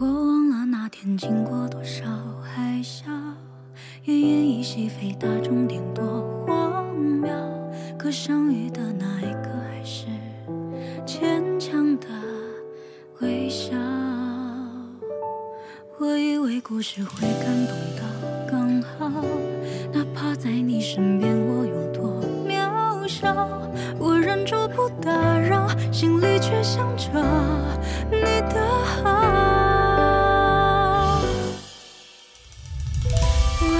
我忘了那天经过多少海啸，奄奄一息飞大终点多荒谬。可相遇的那一刻，还是牵强的微笑。我以为故事会感动到刚好，哪怕在你身边，我有多渺小，我忍住不打扰，心里却想着你的好。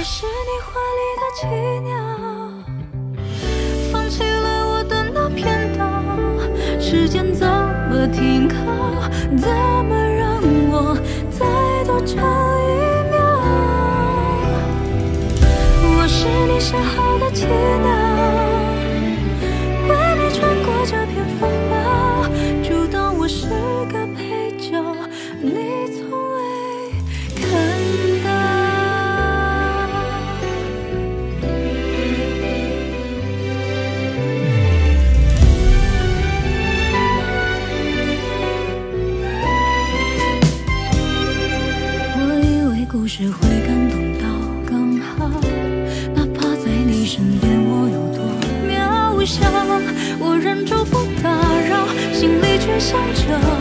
我是你怀里的奇鸟，放弃了我的那片岛。时间怎么停靠？怎么让我再多撑一秒？我是你身后的奇鸟，为你穿过这片风暴，就当我是个配角，你想着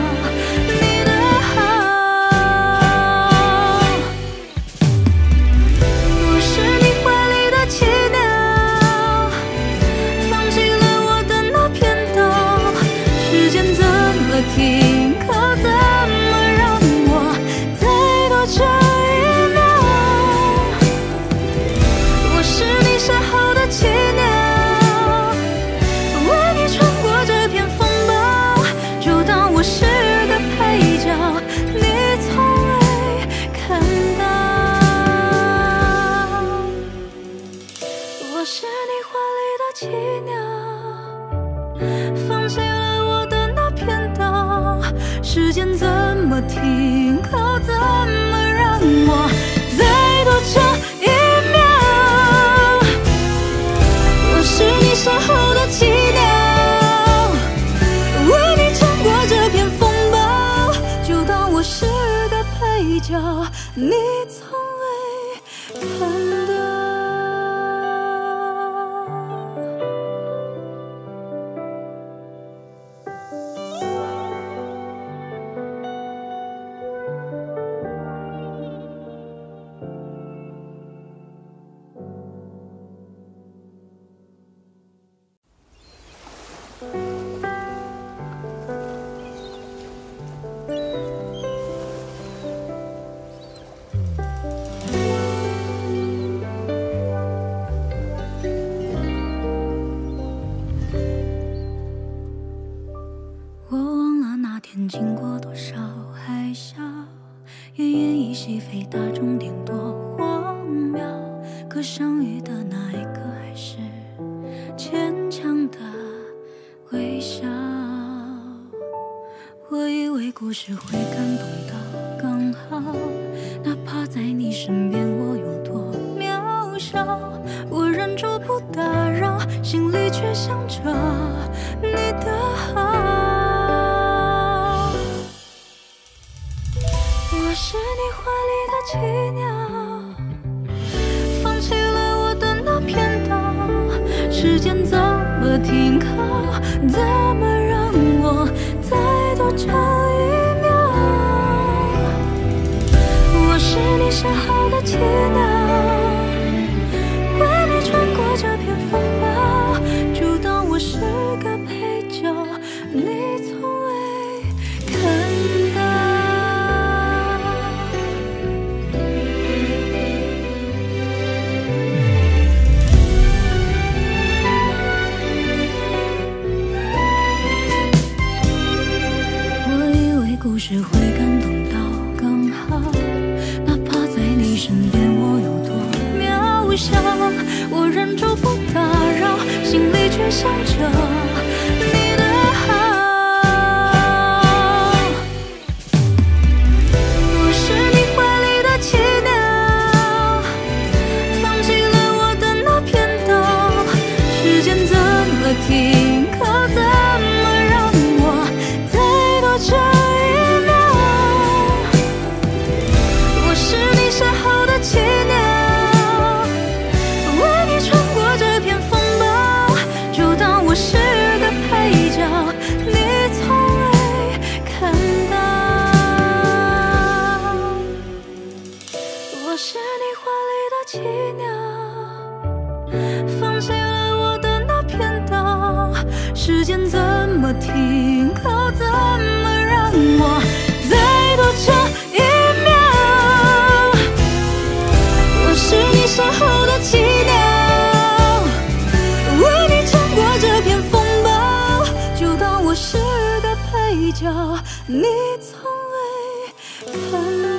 我是你怀里的奇鸟，放弃了我的那片岛，时间怎么停靠？怎么让我再多撑一秒？我是你身后的奇鸟，为你穿过这片风暴，就当我是个配角，你从未看终点多荒谬。可相遇的那一刻，还是牵强的微笑。我以为故事会感动到刚好，哪怕在你身边，我有多渺小，我忍住不打扰，心里却想着你的好。是你怀里的奇鸟，放弃了我的那片岛，时间怎么停靠？怎么让我再多 chờ 一秒？我是你身后的奇鸟，为你穿过这片风暴，就当我是个配角，你从来只会感动到刚好，哪怕在你身边我有多渺小，我忍住不打扰，心里却想着时间怎么停靠？怎么让我再多 chờ 一秒？我是你身后的奇鸟，为你撑过这片风暴，就当我是个配角，你从未看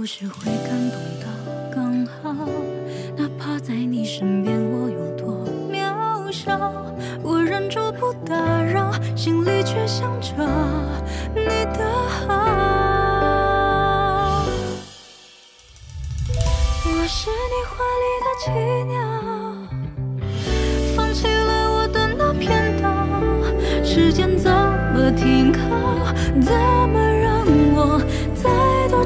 以为故事会感动到刚好，哪怕在你身边我有多渺小，我忍住不打扰，心里却想着你的好。我是你怀里的奇鸟，放弃了我的那片岛。时间怎么停靠？怎么让我再多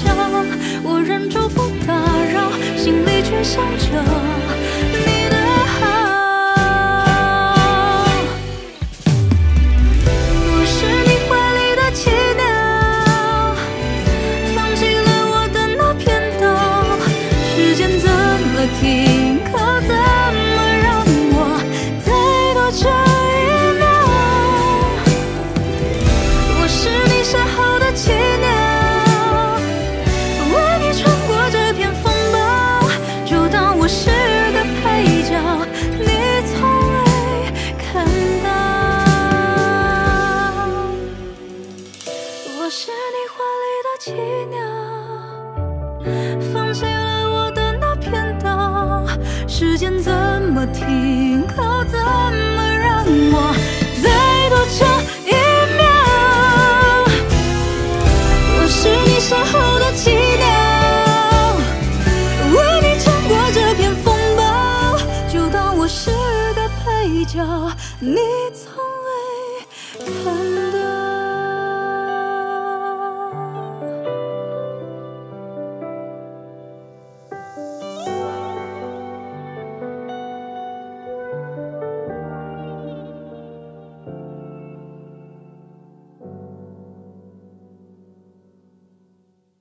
笑，我忍住不打扰，心里却想着你的好。我是你怀里的奇鸟，放弃了我的那片岛，时间怎么停